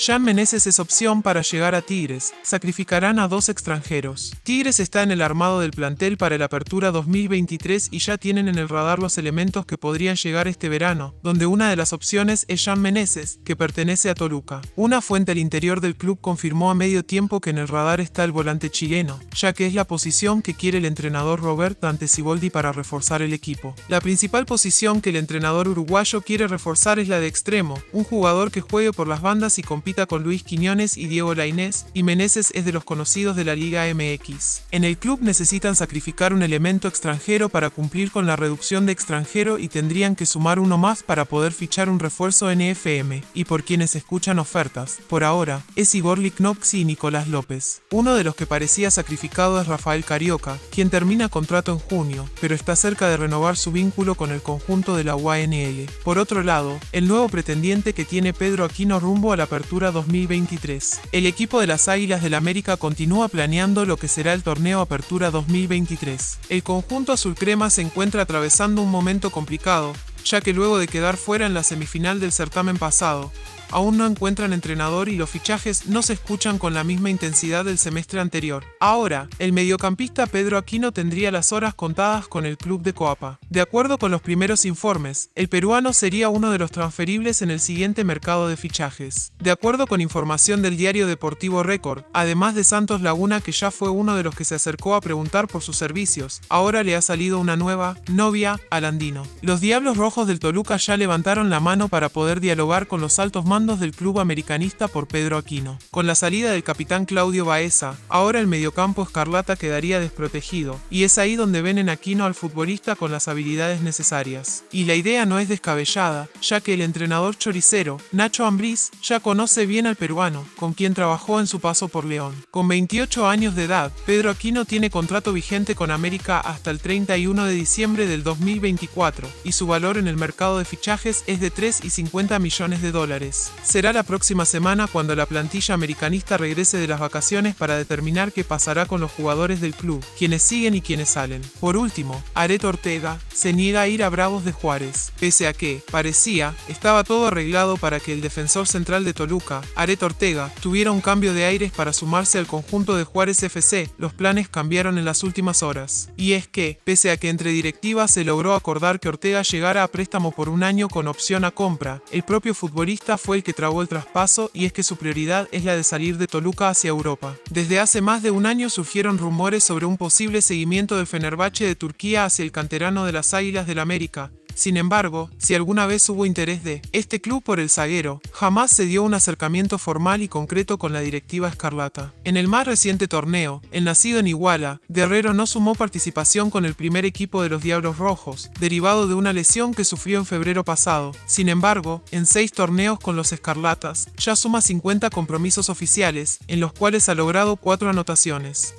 Jan Meneses es opción para llegar a Tigres. Sacrificarán a dos extranjeros. Tigres está en el armado del plantel para la apertura 2023 y ya tienen en el radar los elementos que podrían llegar este verano, donde una de las opciones es Jan Meneses, que pertenece a Toluca. Una fuente al interior del club confirmó a medio tiempo que en el radar está el volante chileno, ya que es la posición que quiere el entrenador Robert Dante Siboldi para reforzar el equipo. La principal posición que el entrenador uruguayo quiere reforzar es la de extremo, un jugador que juegue por las bandas y con Luis Quiñones y Diego Lainés, y Meneses es de los conocidos de la Liga MX. En el club necesitan sacrificar un elemento extranjero para cumplir con la reducción de extranjero y tendrían que sumar uno más para poder fichar un refuerzo en EFM, y por quienes escuchan ofertas, por ahora, es Igor Liknovsky y Nicolás López. Uno de los que parecía sacrificado es Rafael Carioca, quien termina contrato en junio, pero está cerca de renovar su vínculo con el conjunto de la UANL. Por otro lado, el nuevo pretendiente que tiene Pedro Aquino rumbo a la apertura 2023. El equipo de las Águilas del América continúa planeando lo que será el torneo Apertura 2023. El conjunto azul crema se encuentra atravesando un momento complicado, ya que luego de quedar fuera en la semifinal del certamen pasado, aún no encuentran entrenador y los fichajes no se escuchan con la misma intensidad del semestre anterior. Ahora, el mediocampista Pedro Aquino tendría las horas contadas con el club de Coapa. De acuerdo con los primeros informes, el peruano sería uno de los transferibles en el siguiente mercado de fichajes. De acuerdo con información del diario deportivo Record, además de Santos Laguna que ya fue uno de los que se acercó a preguntar por sus servicios, ahora le ha salido una nueva novia al andino. Los Diablos Rojos del Toluca ya levantaron la mano para poder dialogar con los altos más del club americanista por Pedro Aquino. Con la salida del capitán Claudio Baeza, ahora el mediocampo escarlata quedaría desprotegido, y es ahí donde ven en Aquino al futbolista con las habilidades necesarias. Y la idea no es descabellada, ya que el entrenador choricero, Nacho Ambriz, ya conoce bien al peruano, con quien trabajó en su paso por León. Con 28 años de edad, Pedro Aquino tiene contrato vigente con América hasta el 31 de diciembre del 2024, y su valor en el mercado de fichajes es de 3 y 50 millones de dólares. Será la próxima semana cuando la plantilla americanista regrese de las vacaciones para determinar qué pasará con los jugadores del club, quienes siguen y quienes salen. Por último, Areto Ortega se niega a ir a Bravos de Juárez, pese a que, parecía, estaba todo arreglado para que el defensor central de Toluca, Areto Ortega, tuviera un cambio de aires para sumarse al conjunto de Juárez FC, los planes cambiaron en las últimas horas. Y es que, pese a que entre directivas se logró acordar que Ortega llegara a préstamo por un año con opción a compra, el propio futbolista fue que trabó el traspaso y es que su prioridad es la de salir de Toluca hacia Europa. Desde hace más de un año surgieron rumores sobre un posible seguimiento del Fenerbahce de Turquía hacia el canterano de las Águilas del América, sin embargo, si alguna vez hubo interés de este club por el zaguero, jamás se dio un acercamiento formal y concreto con la directiva escarlata. En el más reciente torneo, el nacido en Iguala, Guerrero no sumó participación con el primer equipo de los Diablos Rojos, derivado de una lesión que sufrió en febrero pasado. Sin embargo, en seis torneos con los escarlatas, ya suma 50 compromisos oficiales, en los cuales ha logrado cuatro anotaciones.